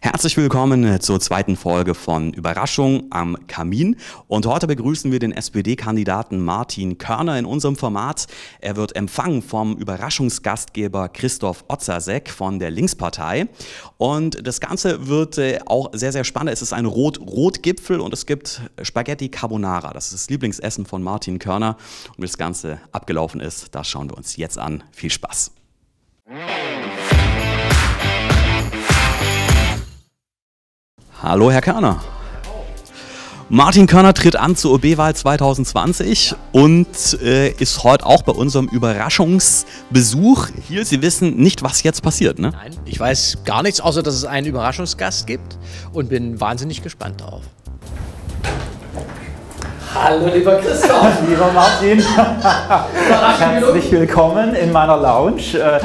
Herzlich willkommen zur zweiten Folge von Überraschung am Kamin. Und heute begrüßen wir den SPD-Kandidaten Martin Körner in unserem Format. Er wird empfangen vom Überraschungsgastgeber Christoph Otzasek von der Linkspartei. Und das Ganze wird äh, auch sehr, sehr spannend. Es ist ein Rot-Rot-Gipfel und es gibt Spaghetti Carbonara. Das ist das Lieblingsessen von Martin Körner. Und wie das Ganze abgelaufen ist, das schauen wir uns jetzt an. Viel Spaß. Hallo, Herr Körner. Martin Körner tritt an zur OB-Wahl 2020 und äh, ist heute auch bei unserem Überraschungsbesuch hier. Sie wissen nicht, was jetzt passiert, ne? Nein, ich weiß gar nichts, außer dass es einen Überraschungsgast gibt und bin wahnsinnig gespannt darauf. Hallo lieber Christoph. Lieber Martin, herzlich willkommen in meiner Lounge, äh,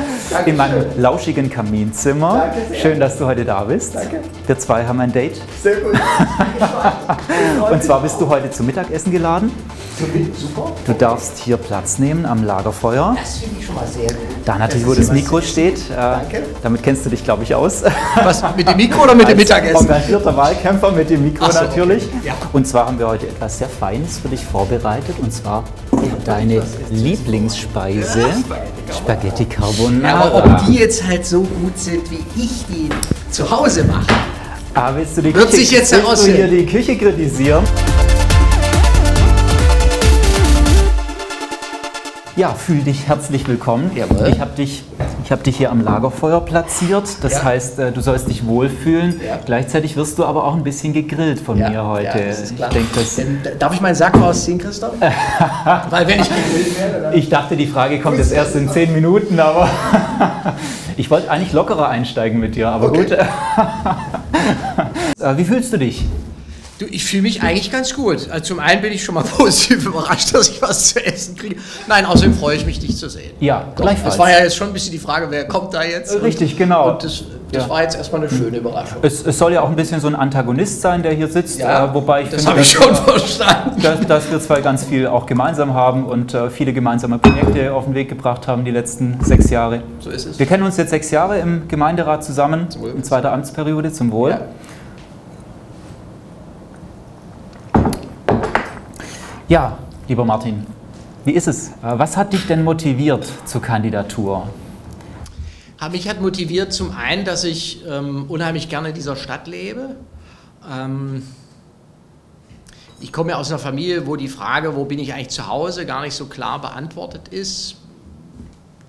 in meinem lauschigen Kaminzimmer. Danke sehr. Schön, dass du heute da bist. Danke. Wir zwei haben ein Date. Sehr gut. Und zwar bist du heute zum Mittagessen geladen. Super. Du darfst hier Platz nehmen am Lagerfeuer. Das finde ich schon mal sehr gut. Da natürlich, Das wo das Mikro steht. Äh, Danke. damit kennst du dich, glaube ich, aus. Was, mit dem Mikro oder mit dem Mittagessen? Engagierter Wahlkämpfer mit dem Mikro so, natürlich. okay. Ja. Und zwar haben wir heute etwas sehr Feines für dich vorbereitet. Und zwar deine Lieblingsspeise, Spaghetti Ja, Carbonara. aber ob die jetzt halt so gut sind, wie ich die zu Hause mache. Ah, willst du die Wird Küche, sich jetzt willst du hier die Küche kritisieren? Ja, fühl dich herzlich willkommen. Jawohl. Ich habe dich, ich hab dich hier am Lagerfeuer platziert. Das Ja. heißt, äh, du sollst dich wohlfühlen. Ja. Gleichzeitig wirst du aber auch ein bisschen gegrillt von mir heute. Ja, ist klar. Ich, denk, das, Dann, darf ich meinen Sack rausziehen, Christoph? Weil wenn ich gegrillt werde, ich dachte, die Frage kommt jetzt erst in zehn Minuten, aber ich wollte eigentlich lockerer einsteigen mit dir. Aber Okay. gut. Äh, Wie fühlst du dich? Du, ich fühle mich eigentlich ganz gut. Also zum einen bin ich schon mal positiv überrascht, dass ich was zu essen kriege. Nein, außerdem freue ich mich, dich zu sehen. Ja, gleichfalls. Das war ja jetzt schon ein bisschen die Frage, wer kommt da jetzt? Richtig, genau. Und das, das Ja. war jetzt erstmal eine schöne Überraschung. Es, es soll ja auch ein bisschen so ein Antagonist sein, der hier sitzt, äh, wobei ich das habe ich schon verstanden. dass, dass wir zwei ganz viel auch gemeinsam haben und äh, viele gemeinsame Projekte auf den Weg gebracht haben die letzten sechs Jahre. So ist es. Wir kennen uns jetzt sechs Jahre im Gemeinderat zusammen, in zweiter Amtsperiode, zum Wohl. Ja. Ja, lieber Martin, wie ist es? Äh, Was hat dich denn motiviert zur Kandidatur? Aber Mich hat motiviert zum einen, dass ich ähm, unheimlich gerne in dieser Stadt lebe. Ähm, ich komme ja aus einer Familie, wo die Frage, wo bin ich eigentlich zu Hause, gar nicht so klar beantwortet ist.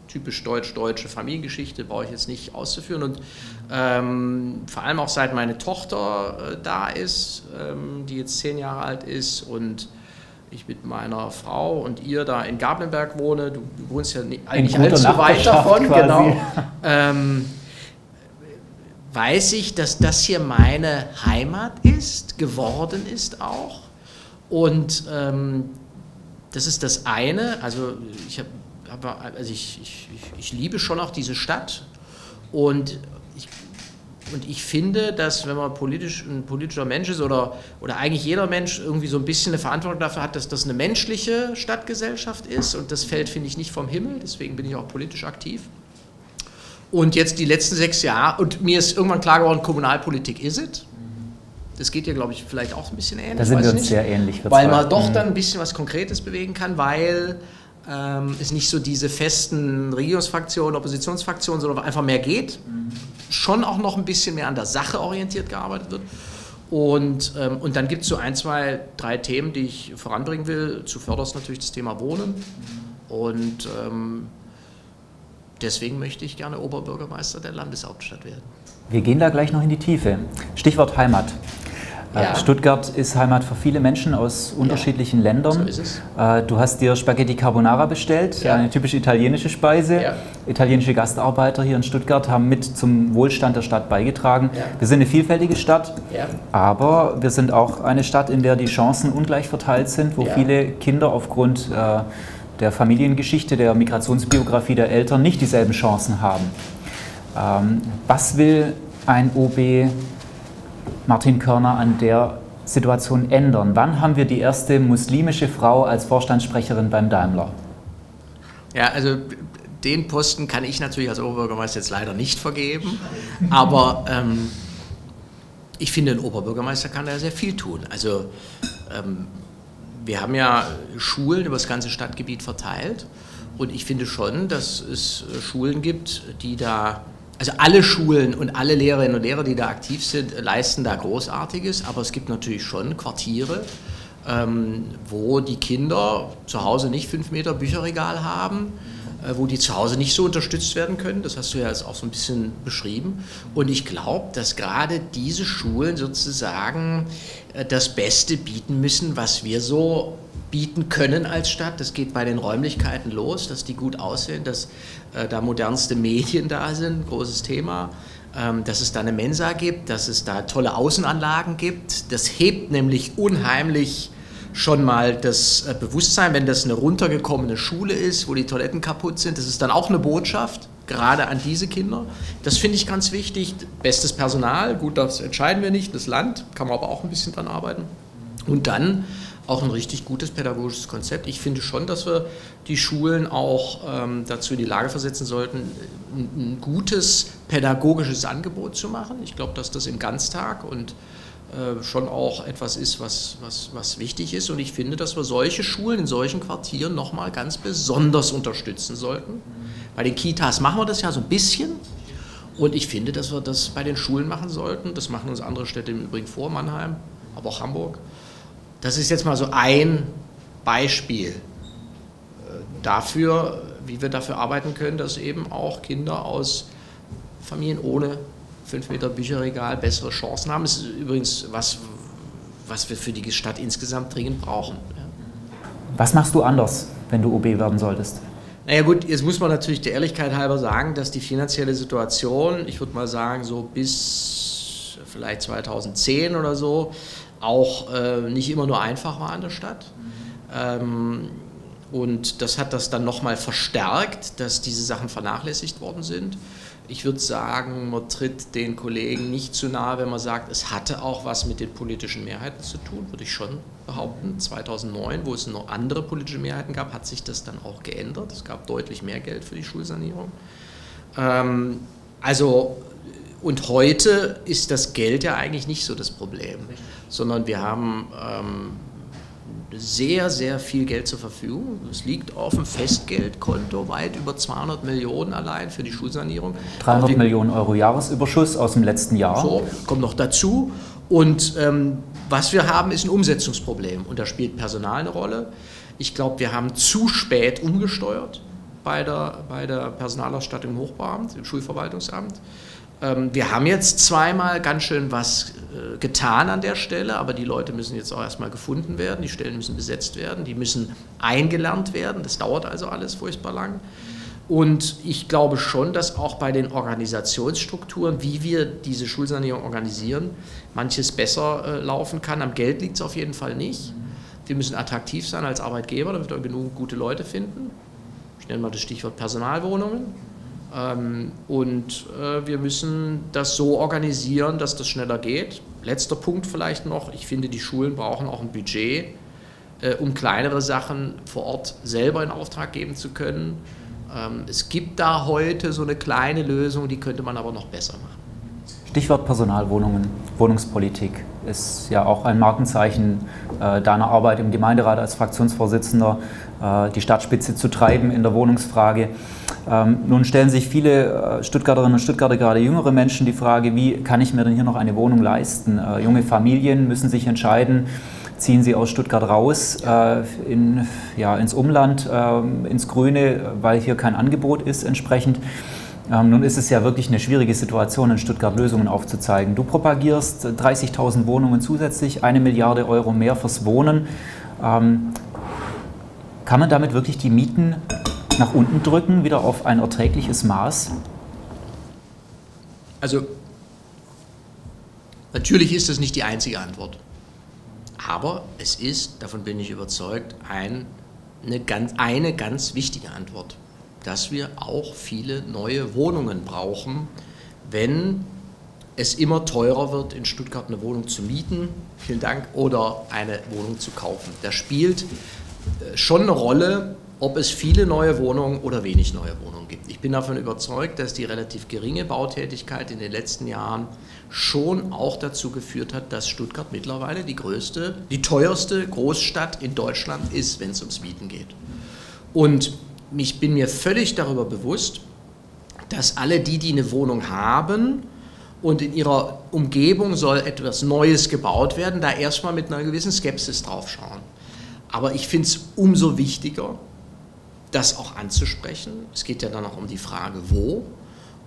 Typisch deutsch-deutsche Familiengeschichte brauche ich jetzt nicht auszuführen. Und ähm, vor allem auch seit meine Tochter äh, da ist, ähm, die jetzt zehn Jahre alt ist und ich mit meiner Frau und ihr da in Gablenberg wohne. Du, du wohnst ja nicht, eigentlich allzu weit davon, quasi. genau. Ähm, weiß ich, dass das hier meine Heimat ist, geworden ist auch. Und ähm, das ist das eine. Also ich hab, also ich, ich, ich, liebe schon auch diese Stadt und und ich finde, dass wenn man politisch, ein politischer Mensch ist oder, oder eigentlich jeder Mensch irgendwie so ein bisschen eine Verantwortung dafür hat, dass das eine menschliche Stadtgesellschaft ist und das fällt, finde ich, nicht vom Himmel, deswegen bin ich auch politisch aktiv. Und jetzt die letzten sechs Jahre, und mir ist irgendwann klar geworden, Kommunalpolitik ist es. Das geht ja, glaube ich, vielleicht auch ein bisschen ähnlich. Da sind wir uns nicht. sehr ähnlich. Weil man doch Mhm. dann ein bisschen was Konkretes bewegen kann, weil ähm, es nicht so diese festen Regierungsfraktionen, Oppositionsfraktionen, sondern einfach mehr geht. Schon auch noch ein bisschen mehr an der Sache orientiert gearbeitet wird. Und, ähm, und dann gibt es so ein, zwei, drei Themen, die ich voranbringen will. Zuvörderst natürlich das Thema Wohnen. Und ähm, deswegen möchte ich gerne Oberbürgermeister der Landeshauptstadt werden. Wir gehen da gleich noch in die Tiefe. Stichwort Heimat. Äh, Ja. Stuttgart ist Heimat für viele Menschen aus unterschiedlichen Ländern. So ist es. Äh, Du hast dir Spaghetti Carbonara bestellt, Ja. eine typisch italienische Speise. Ja. Italienische Gastarbeiter hier in Stuttgart haben mit zum Wohlstand der Stadt beigetragen. Ja. Wir sind eine vielfältige Stadt, Ja. aber wir sind auch eine Stadt, in der die Chancen ungleich verteilt sind, wo Ja. viele Kinder aufgrund äh, der Familiengeschichte, der Migrationsbiografie der Eltern nicht dieselben Chancen haben. Ähm, was will ein OB Martin Körner an der Situation ändern? Wann haben wir die erste muslimische Frau als Vorstandssprecherin beim Daimler? Ja, also den Posten kann ich natürlich als Oberbürgermeister jetzt leider nicht vergeben, aber ähm, ich finde, ein Oberbürgermeister kann da sehr viel tun. Also ähm, wir haben ja Schulen über das ganze Stadtgebiet verteilt und ich finde schon, dass es Schulen gibt, die da, also alle Schulen und alle Lehrerinnen und Lehrer, die da aktiv sind, leisten da Großartiges, aber es gibt natürlich schon Quartiere, ähm, wo die Kinder zu Hause nicht fünf Meter Bücherregal haben äh, wo die zu Hause nicht so unterstützt werden können. Das hast du ja jetzt auch so ein bisschen beschrieben. Und ich glaube, dass gerade diese Schulen sozusagen äh, das Beste bieten müssen, was wir so bieten können als Stadt. Das geht bei den Räumlichkeiten los, dass die gut aussehen, dass äh, da modernste Medien da sind, großes Thema ähm, dass es da eine Mensa gibt, dass es da tolle Außenanlagen gibt. Das hebt nämlich unheimlich schon mal das äh, Bewusstsein, wenn das eine runtergekommene Schule ist, wo die Toiletten kaputt sind, das ist dann auch eine Botschaft, gerade an diese Kinder. Das finde ich ganz wichtig. Bestes Personal, gut, das entscheiden wir nicht, das Land, kann man aber auch ein bisschen dran arbeiten. Und dann auch ein richtig gutes pädagogisches Konzept. Ich finde schon, dass wir die Schulen auch ähm, dazu in die Lage versetzen sollten, ein, ein gutes pädagogisches Angebot zu machen. Ich glaube, dass das im Ganztag und äh, schon auch etwas ist, was, was, was wichtig ist. Und ich finde, dass wir solche Schulen in solchen Quartieren nochmal ganz besonders unterstützen sollten. Bei den Kitas machen wir das ja so ein bisschen. Und ich finde, dass wir das bei den Schulen machen sollten. Das machen uns andere Städte im Übrigen vor, Mannheim, aber auch Hamburg. Das ist jetzt mal so ein Beispiel äh, dafür, wie wir dafür arbeiten können, dass eben auch Kinder aus Familien ohne 5 Meter Bücherregal bessere Chancen haben. Das ist übrigens was, was wir für die Stadt insgesamt dringend brauchen. Was machst du anders, wenn du OB werden solltest? Naja gut, jetzt muss man natürlich der Ehrlichkeit halber sagen, dass die finanzielle Situation, ich würde mal sagen, so bis vielleicht 2010 oder so, auch äh, nicht immer nur einfach war in der Stadt. Ähm, und das hat das dann nochmal verstärkt, dass diese Sachen vernachlässigt worden sind. Ich würde sagen, man tritt den Kollegen nicht zu nahe, wenn man sagt, es hatte auch was mit den politischen Mehrheiten zu tun, würde ich schon behaupten. 2009, wo es noch andere politische Mehrheiten gab, hat sich das dann auch geändert. Es gab deutlich mehr Geld für die Schulsanierung. Ähm, also, und heute ist das Geld ja eigentlich nicht so das Problem, sondern wir haben ähm, sehr, sehr viel Geld zur Verfügung. Es liegt auf dem Festgeldkonto weit über 200 Millionen allein für die Schulsanierung. 300 wir, Millionen Euro Jahresüberschuss aus dem letzten Jahr. So, kommt noch dazu. Und ähm, was wir haben, ist ein Umsetzungsproblem. Und da spielt Personal eine Rolle. Ich glaube, wir haben zu spät umgesteuert bei der, bei der Personalausstattung im Hochbeamt, im Schulverwaltungsamt. Ähm, wir haben jetzt zweimal ganz schön was äh, getan an der Stelle, aber die Leute müssen jetzt auch erstmal gefunden werden, die Stellen müssen besetzt werden, die müssen eingelernt werden, das dauert also alles furchtbar lang. Und ich glaube schon, dass auch bei den Organisationsstrukturen, wie wir diese Schulsanierung organisieren, manches besser äh, laufen kann. Am Geld liegt es auf jeden Fall nicht. Wir müssen attraktiv sein als Arbeitgeber, damit wir genug gute Leute finden. Ich nenne mal das Stichwort Personalwohnungen. Ähm, und äh, wir müssen das so organisieren, dass das schneller geht. Letzter Punkt vielleicht noch, ich finde, die Schulen brauchen auch ein Budget, äh, um kleinere Sachen vor Ort selber in Auftrag geben zu können. Ähm, es gibt da heute so eine kleine Lösung, die könnte man aber noch besser machen. Stichwort Personalwohnungen, Wohnungspolitik ist ja auch ein Markenzeichen äh, deiner Arbeit im Gemeinderat als Fraktionsvorsitzender, äh, die Stadtspitze zu treiben in der Wohnungsfrage. Ähm, nun stellen sich viele äh, Stuttgarterinnen und Stuttgarter, gerade jüngere Menschen, die Frage, wie kann ich mir denn hier noch eine Wohnung leisten? Äh, junge Familien müssen sich entscheiden, ziehen sie aus Stuttgart raus äh, in, ja, ins Umland, äh, ins Grüne, weil hier kein Angebot ist entsprechend. Ähm, nun ist es ja wirklich eine schwierige Situation, in Stuttgart Lösungen aufzuzeigen. Du propagierst 30.000 Wohnungen zusätzlich, eine Milliarde Euro mehr fürs Wohnen. Ähm, kann man damit wirklich die Mieten nach unten drücken, wieder auf ein erträgliches Maß? Also, natürlich ist das nicht die einzige Antwort. Aber es ist, davon bin ich überzeugt, ein, eine, ganz, eine ganz wichtige Antwort dass wir auch viele neue Wohnungen brauchen, wenn es immer teurer wird, in Stuttgart eine Wohnung zu mieten, vielen Dank, oder eine Wohnung zu kaufen. Das spielt äh, schon eine Rolle, ob es viele neue Wohnungen oder wenig neue Wohnungen gibt. Ich bin davon überzeugt, dass die relativ geringe Bautätigkeit in den letzten Jahren schon auch dazu geführt hat, dass Stuttgart mittlerweile die größte, die teuerste Großstadt in Deutschland ist, wenn es ums Mieten geht. Und ich bin mir völlig darüber bewusst, dass alle die, die eine Wohnung haben und in ihrer Umgebung soll etwas Neues gebaut werden, da erstmal mit einer gewissen Skepsis drauf schauen. Aber ich finde es umso wichtiger, das auch anzusprechen. Es geht ja dann auch um die Frage, wo.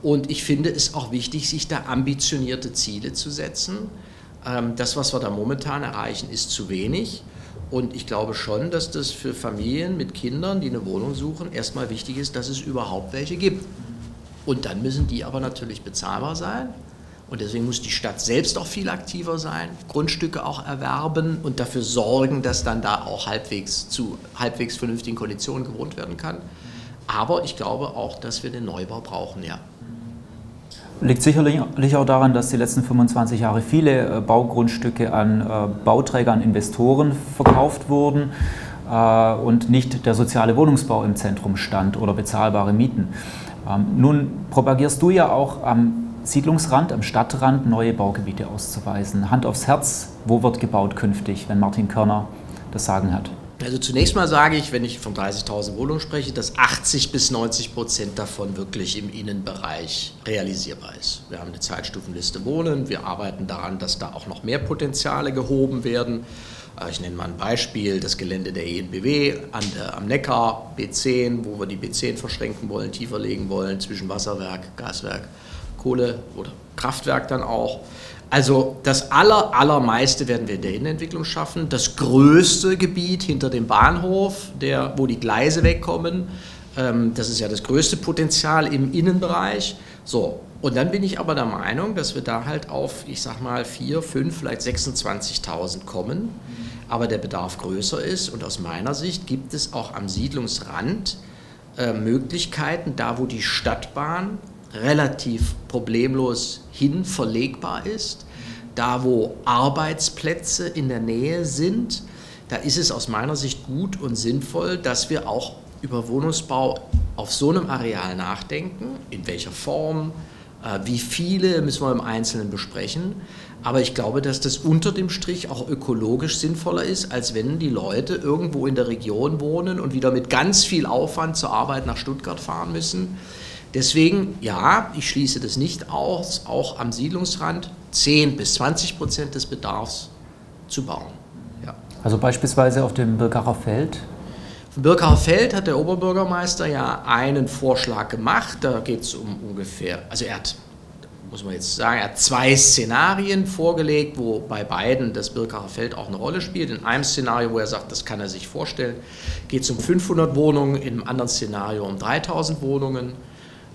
Und ich finde es auch wichtig, sich da ambitionierte Ziele zu setzen. Ähm, das, was wir da momentan erreichen, ist zu wenig. Und ich glaube schon, dass das für Familien mit Kindern, die eine Wohnung suchen, erstmal wichtig ist, dass es überhaupt welche gibt. Und dann müssen die aber natürlich bezahlbar sein. Und deswegen muss die Stadt selbst auch viel aktiver sein, Grundstücke auch erwerben und dafür sorgen, dass dann da auch halbwegs zu halbwegs vernünftigen Konditionen gewohnt werden kann. Aber ich glaube auch, dass wir den Neubau brauchen, ja. Liegt sicherlich auch daran, dass die letzten 25 Jahre viele äh, Baugrundstücke an äh, Bauträger, an Investoren verkauft wurden äh, und nicht der soziale Wohnungsbau im Zentrum stand oder bezahlbare Mieten. Ähm, nun propagierst du ja auch am Siedlungsrand, am Stadtrand neue Baugebiete auszuweisen. Hand aufs Herz, wo wird gebaut künftig, wenn Martin Körner das Sagen hat? Also zunächst mal sage ich, wenn ich von 30.000 Wohnungen spreche, dass 80 bis 90 Prozent davon wirklich im Innenbereich realisierbar ist. Wir haben eine Zeitstufenliste Wohnen, wir arbeiten daran, dass da auch noch mehr Potenziale gehoben werden. Äh, ich nenne mal ein Beispiel, das Gelände der ENBW der, am Neckar, B10, wo wir die B10 verschränken wollen, tiefer legen wollen, zwischen Wasserwerk, Gaswerk Kohle- oder Kraftwerk dann auch. Also das aller, allermeiste werden wir in der Innenentwicklung schaffen. Das größte Gebiet hinter dem Bahnhof, der, wo die Gleise wegkommen, ähm, das ist ja das größte Potenzial im Innenbereich. So, und dann bin ich aber der Meinung, dass wir da halt auf, ich sag mal, 4, 5, vielleicht 26.000 kommen, aber der Bedarf größer ist. Und aus meiner Sicht gibt es auch am Siedlungsrand äh, Möglichkeiten, da wo die Stadtbahn relativ problemlos hin verlegbar ist. Da, wo Arbeitsplätze in der Nähe sind, da ist es aus meiner Sicht gut und sinnvoll, dass wir auch über Wohnungsbau auf so einem Areal nachdenken. In welcher Form, äh, wie viele, müssen wir im Einzelnen besprechen. Aber ich glaube, dass das unter dem Strich auch ökologisch sinnvoller ist, als wenn die Leute irgendwo in der Region wohnen und wieder mit ganz viel Aufwand zur Arbeit nach Stuttgart fahren müssen. Deswegen, ja, ich schließe das nicht aus, auch am Siedlungsrand 10 bis 20 Prozent des Bedarfs zu bauen. Ja. Also beispielsweise auf dem Birkacher Feld? Auf Birkacher Feld hat der Oberbürgermeister ja einen Vorschlag gemacht. Da geht es um ungefähr, also er hat, muss man jetzt sagen, er hat zwei Szenarien vorgelegt, wo bei beiden das Birkacher Feld auch eine Rolle spielt. In einem Szenario, wo er sagt, das kann er sich vorstellen, geht es um 500 Wohnungen, in einem anderen Szenario um 3000 Wohnungen.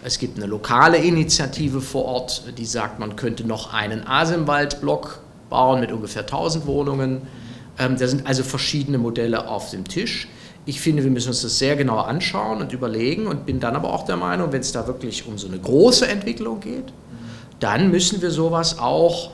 Es gibt eine lokale Initiative vor Ort, die sagt, man könnte noch einen Asemwaldblock bauen mit ungefähr 1000 Wohnungen. Ähm, da sind also verschiedene Modelle auf dem Tisch. Ich finde, wir müssen uns das sehr genau anschauen und überlegen und bin dann aber auch der Meinung, wenn es da wirklich um so eine große Entwicklung geht, dann müssen wir sowas auch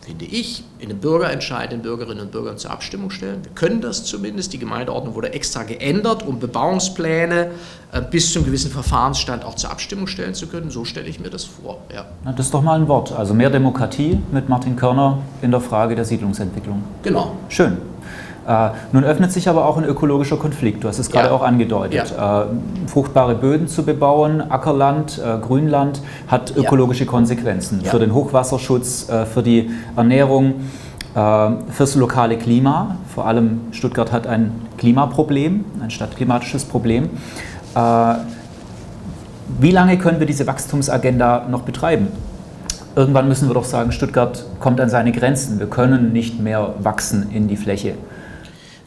finde ich, in den Bürgerentscheid den Bürgerinnen und Bürgern zur Abstimmung stellen. Wir können das zumindest. Die Gemeindeordnung wurde extra geändert, um Bebauungspläne äh, bis zum gewissen Verfahrensstand auch zur Abstimmung stellen zu können. So stelle ich mir das vor. Ja. Das ist doch mal ein Wort. Also mehr Demokratie mit Martin Körner in der Frage der Siedlungsentwicklung. Genau. Schön. Äh, nun öffnet sich aber auch ein ökologischer Konflikt. Du hast es gerade ja. auch angedeutet. Ja. Äh, fruchtbare Böden zu bebauen, Ackerland, äh, Grünland hat ökologische ja. Konsequenzen für den Hochwasserschutz, für die Ernährung, äh, fürs lokale Klima. Vor allem Stuttgart hat ein Klimaproblem, ein stadtklimatisches Problem. Wie lange können wir diese Wachstumsagenda noch betreiben? Irgendwann müssen wir doch sagen, Stuttgart kommt an seine Grenzen. Wir können nicht mehr wachsen in die Fläche.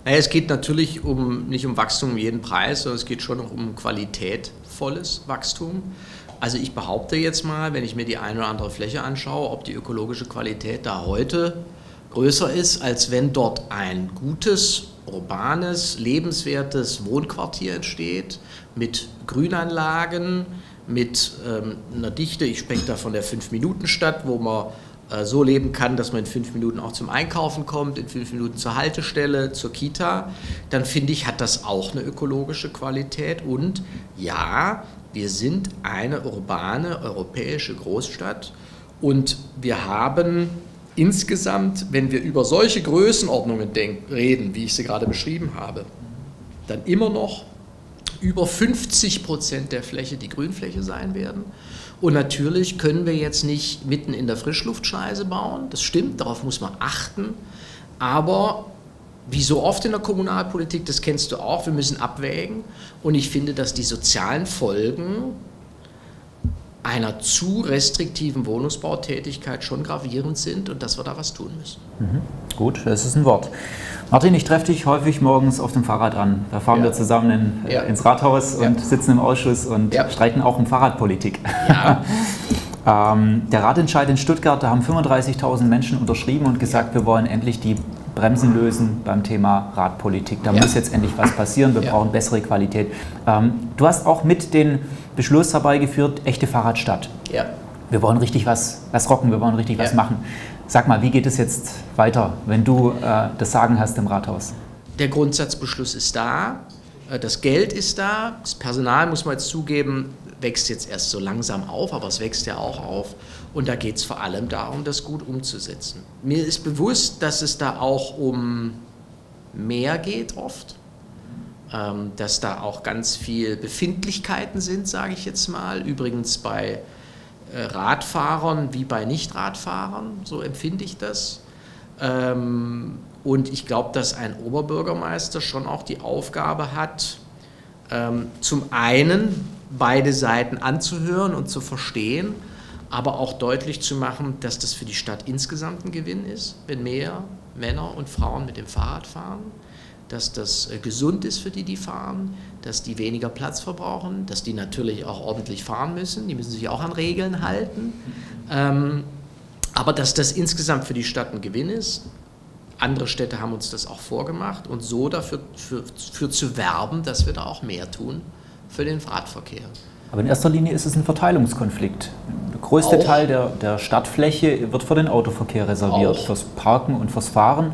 Naja, es geht natürlich um, nicht um Wachstum um jeden Preis, sondern es geht schon auch um qualitätvolles Wachstum. Also ich behaupte jetzt mal, wenn ich mir die eine oder andere Fläche anschaue, ob die ökologische Qualität da heute größer ist, als wenn dort ein gutes, urbanes, lebenswertes Wohnquartier entsteht mit Grünanlagen, mit ähm, einer Dichte, ich spreche da von der Fünf-Minuten-Stadt, wo man so leben kann, dass man in fünf Minuten auch zum Einkaufen kommt, in fünf Minuten zur Haltestelle, zur Kita, dann finde ich, hat das auch eine ökologische Qualität. Und ja, wir sind eine urbane europäische Großstadt und wir haben insgesamt, wenn wir über solche Größenordnungen reden, wie ich sie gerade beschrieben habe, dann immer noch über 50 Prozent der Fläche, die Grünfläche sein werden. Und natürlich können wir jetzt nicht mitten in der Frischluftschneise bauen. Das stimmt, darauf muss man achten. Aber wie so oft in der Kommunalpolitik, das kennst du auch, wir müssen abwägen. Und ich finde, dass die sozialen Folgen einer zu restriktiven Wohnungsbautätigkeit schon gravierend sind und dass wir da was tun müssen. Mhm. Gut, das ist ein Wort. Martin, ich treffe dich häufig morgens auf dem Fahrrad an. Da fahren ja. wir zusammen in, äh, ja. ins Rathaus und ja. sitzen im Ausschuss und streiten auch um Fahrradpolitik. ähm, der Ratentscheid in Stuttgart, da haben 35.000 Menschen unterschrieben und gesagt, wir wollen endlich die Bremsen lösen beim Thema Radpolitik. Da muss jetzt endlich was passieren. Wir brauchen bessere Qualität. Ähm, du hast auch mit den Beschluss herbeigeführt, echte Fahrradstadt. Ja. Wir wollen richtig was, was rocken, wir wollen richtig ja. was machen. Sag mal, wie geht es jetzt weiter, wenn du äh, das Sagen hast im Rathaus? Der Grundsatzbeschluss ist da, äh, das Geld ist da, das Personal, muss man jetzt zugeben, wächst jetzt erst so langsam auf, aber es wächst ja auch auf. Und da geht es vor allem darum, das gut umzusetzen. Mir ist bewusst, dass es da auch um mehr geht oft. Ähm, dass da auch ganz viel Befindlichkeiten sind, sage ich jetzt mal. Übrigens bei äh, Radfahrern wie bei Nicht-Radfahrern, so empfinde ich das. Ähm, und ich glaube, dass ein Oberbürgermeister schon auch die Aufgabe hat, ähm, zum einen beide Seiten anzuhören und zu verstehen, aber auch deutlich zu machen, dass das für die Stadt insgesamt ein Gewinn ist, wenn mehr Männer und Frauen mit dem Fahrrad fahren dass das äh, gesund ist für die, die fahren, dass die weniger Platz verbrauchen, dass die natürlich auch ordentlich fahren müssen, die müssen sich auch an Regeln halten, ähm, aber dass das insgesamt für die Stadt ein Gewinn ist. Andere Städte haben uns das auch vorgemacht und so dafür für, für zu werben, dass wir da auch mehr tun für den Radverkehr. Aber in erster Linie ist es ein Verteilungskonflikt. Der größte auch. Teil der, der Stadtfläche wird für den Autoverkehr reserviert, auch. fürs Parken und fürs Fahren.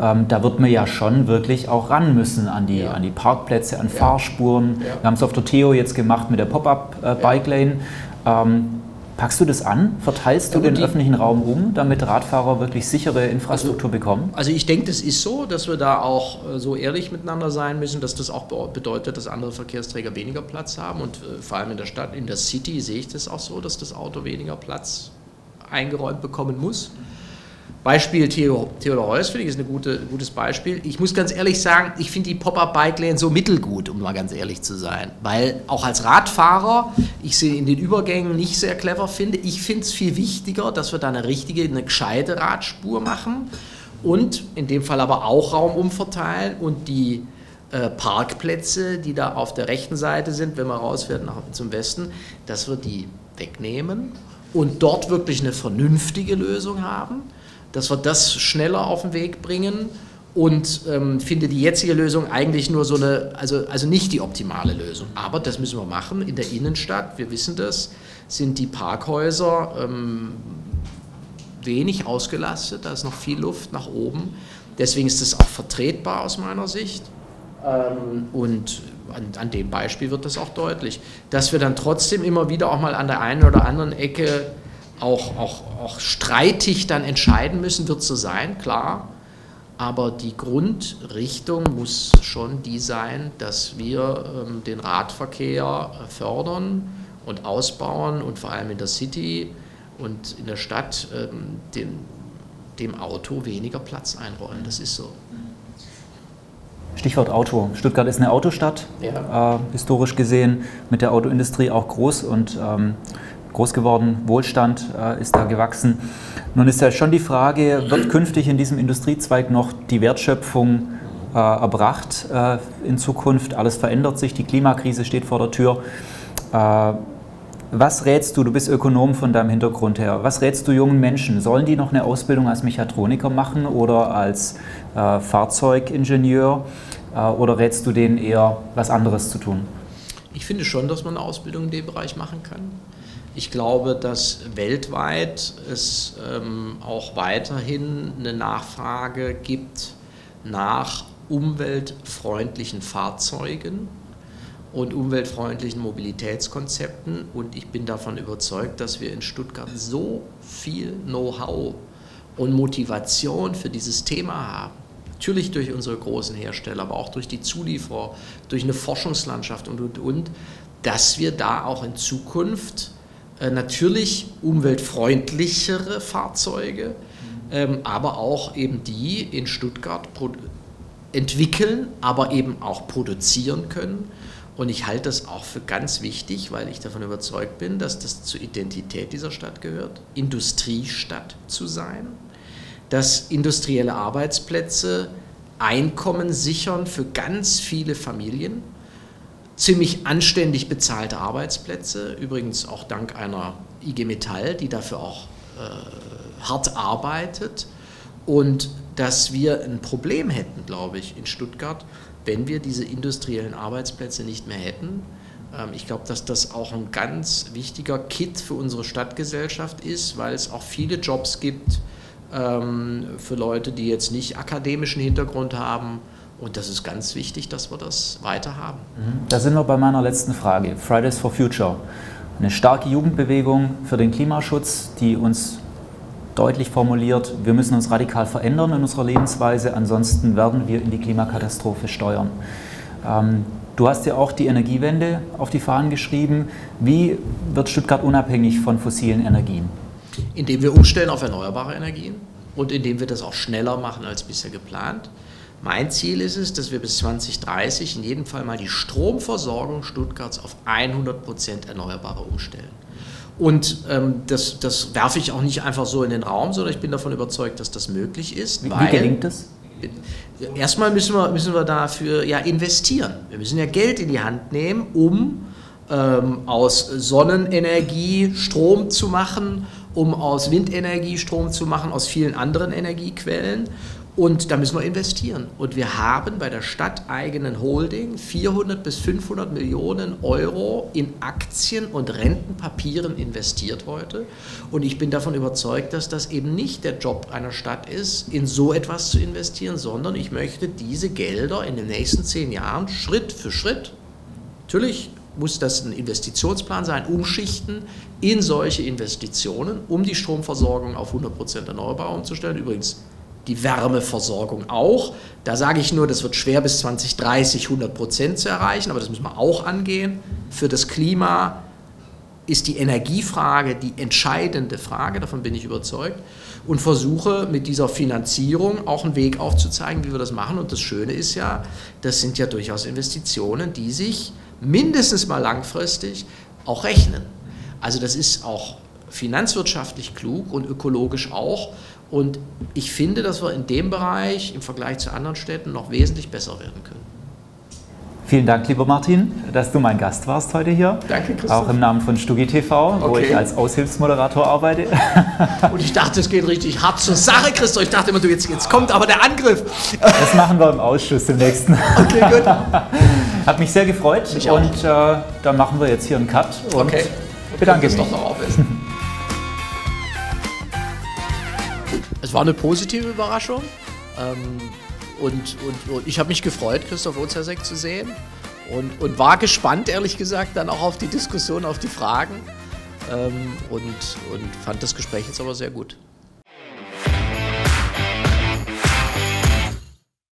Ähm, da wird man ja schon wirklich auch ran müssen an die, ja. an die Parkplätze, an ja. Fahrspuren. Ja. Wir haben es auf der Theo jetzt gemacht mit der Pop-Up-Bike äh, Lane. Ähm, Packst du das an? Verteilst du den öffentlichen Raum um, damit Radfahrer wirklich sichere Infrastruktur also, bekommen? Also ich denke, das ist so, dass wir da auch äh, so ehrlich miteinander sein müssen, dass das auch bedeutet, dass andere Verkehrsträger weniger Platz haben. Und äh, vor allem in der Stadt, in der City sehe ich das auch so, dass das Auto weniger Platz eingeräumt bekommen muss. Beispiel Theodor Heuss, finde ich, ist ein gute, gutes Beispiel. Ich muss ganz ehrlich sagen, ich finde die Pop-Up-Bike-Lane so mittelgut, um mal ganz ehrlich zu sein. Weil auch als Radfahrer ich sie in den Übergängen nicht sehr clever finde. Ich finde es viel wichtiger, dass wir da eine richtige, eine gescheite Radspur machen und in dem Fall aber auch Raum umverteilen und die äh, Parkplätze, die da auf der rechten Seite sind, wenn man rausfährt nach, zum Westen, dass wir die wegnehmen und dort wirklich eine vernünftige Lösung haben dass wir das schneller auf den Weg bringen und ähm, finde die jetzige Lösung eigentlich nur so eine, also, also nicht die optimale Lösung. Aber das müssen wir machen in der Innenstadt, wir wissen das, sind die Parkhäuser ähm, wenig ausgelastet, da ist noch viel Luft nach oben. Deswegen ist das auch vertretbar aus meiner Sicht. Ähm, und an, an, dem Beispiel wird das auch deutlich, dass wir dann trotzdem immer wieder auch mal an der einen oder anderen Ecke auch, auch, auch streitig dann entscheiden müssen, wird so sein, klar. Aber die Grundrichtung muss schon die sein, dass wir ähm, den Radverkehr fördern und ausbauen und vor allem in der City und in der Stadt ähm, dem, dem Auto weniger Platz einräumen. Das ist so. Stichwort Auto. Stuttgart ist eine Autostadt, ja. äh, historisch gesehen, mit der Autoindustrie auch groß und ähm, groß geworden, Wohlstand äh, ist da gewachsen. Nun ist ja schon die Frage, wird künftig in diesem Industriezweig noch die Wertschöpfung äh, erbracht äh, in Zukunft? Alles verändert sich, die Klimakrise steht vor der Tür. Äh, was rätst du, du bist Ökonom von deinem Hintergrund her, was rätst du jungen Menschen? Sollen die noch eine Ausbildung als Mechatroniker machen oder als äh, Fahrzeugingenieur oder rätst du denen eher was anderes zu tun? Ich finde schon, dass man eine Ausbildung in dem Bereich machen kann. Ich glaube, dass weltweit es ähm, auch weiterhin eine Nachfrage gibt nach umweltfreundlichen Fahrzeugen und umweltfreundlichen Mobilitätskonzepten. Und ich bin davon überzeugt, dass wir in Stuttgart so viel Know-how und Motivation für dieses Thema haben. Natürlich durch unsere großen Hersteller, aber auch durch die Zulieferer, durch eine Forschungslandschaft und, und, und, dass wir da auch in Zukunft natürlich umweltfreundlichere Fahrzeuge, ähm, aber auch eben die in Stuttgart entwickeln, aber eben auch produzieren können. Und ich halte das auch für ganz wichtig, weil ich davon überzeugt bin, dass das zur Identität dieser Stadt gehört, Industriestadt zu sein, dass industrielle Arbeitsplätze Einkommen sichern für ganz viele Familien, ziemlich anständig bezahlte Arbeitsplätze, übrigens auch dank einer IG Metall, die dafür auch äh, hart arbeitet und dass wir ein Problem hätten, glaube ich, in Stuttgart, wenn wir diese industriellen Arbeitsplätze nicht mehr hätten. Ähm, ich glaube, dass das auch ein ganz wichtiger Kit für unsere Stadtgesellschaft ist, weil es auch viele Jobs gibt ähm, für Leute, die jetzt nicht akademischen Hintergrund haben. Und das ist ganz wichtig, dass wir das weiter haben. Mhm. Da sind wir bei meiner letzten Frage. Fridays for Future. Eine starke Jugendbewegung für den Klimaschutz, die uns deutlich formuliert, wir müssen uns radikal verändern in unserer Lebensweise, ansonsten werden wir in die Klimakatastrophe steuern. Ähm, du hast ja auch die Energiewende auf die Fahnen geschrieben. Wie wird Stuttgart unabhängig von fossilen Energien? Indem wir umstellen auf erneuerbare Energien und indem wir das auch schneller machen als bisher geplant. Mein Ziel ist es, dass wir bis 2030 in jedem Fall mal die Stromversorgung Stuttgarts auf 100 Prozent Erneuerbare umstellen. Und ähm, das, das werfe ich auch nicht einfach so in den Raum, sondern ich bin davon überzeugt, dass das möglich ist. Wie, wie gelingt das? Erstmal müssen wir, müssen wir dafür ja investieren. Wir müssen ja Geld in die Hand nehmen, um ähm, aus Sonnenenergie Strom zu machen, um aus Windenergie Strom zu machen, aus vielen anderen Energiequellen. Und da müssen wir investieren. Und wir haben bei der stadteigenen Holding 400 bis 500 Millionen Euro in Aktien und Rentenpapieren investiert heute. Und ich bin davon überzeugt, dass das eben nicht der Job einer Stadt ist, in so etwas zu investieren, sondern ich möchte diese Gelder in den nächsten zehn Jahren Schritt für Schritt, natürlich muss das ein Investitionsplan sein, umschichten in solche Investitionen, um die Stromversorgung auf 100 Prozent erneuerbar umzustellen. Übrigens die Wärmeversorgung auch. Da sage ich nur, das wird schwer bis 2030 100 Prozent zu erreichen, aber das müssen wir auch angehen. Für das Klima ist die Energiefrage die entscheidende Frage, davon bin ich überzeugt, und versuche mit dieser Finanzierung auch einen Weg aufzuzeigen, wie wir das machen. Und das Schöne ist ja, das sind ja durchaus Investitionen, die sich mindestens mal langfristig auch rechnen. Also das ist auch finanzwirtschaftlich klug und ökologisch auch. Und ich finde, dass wir in dem Bereich im Vergleich zu anderen Städten noch wesentlich besser werden können. Vielen Dank, lieber Martin, dass du mein Gast warst heute hier. Danke, Christoph. Auch im Namen von Stuggi TV, okay. wo ich als Aushilfsmoderator arbeite. Und ich dachte, es geht richtig hart zur Sache, Christoph. Ich dachte immer, du jetzt, jetzt kommt aber der Angriff. Das machen wir im Ausschuss im nächsten. Okay, gut. Hat mich sehr gefreut. Mich und äh, dann machen wir jetzt hier einen Cut. Und okay. Bedanke mich. Noch aufessen. Es war eine positive Überraschung. Ähm, und, und, und, ich habe mich gefreut, Christoph Ozasek zu sehen. Und, und, war gespannt, ehrlich gesagt, dann auch auf die Diskussion, auf die Fragen. Ähm, und, und fand das Gespräch jetzt aber sehr gut.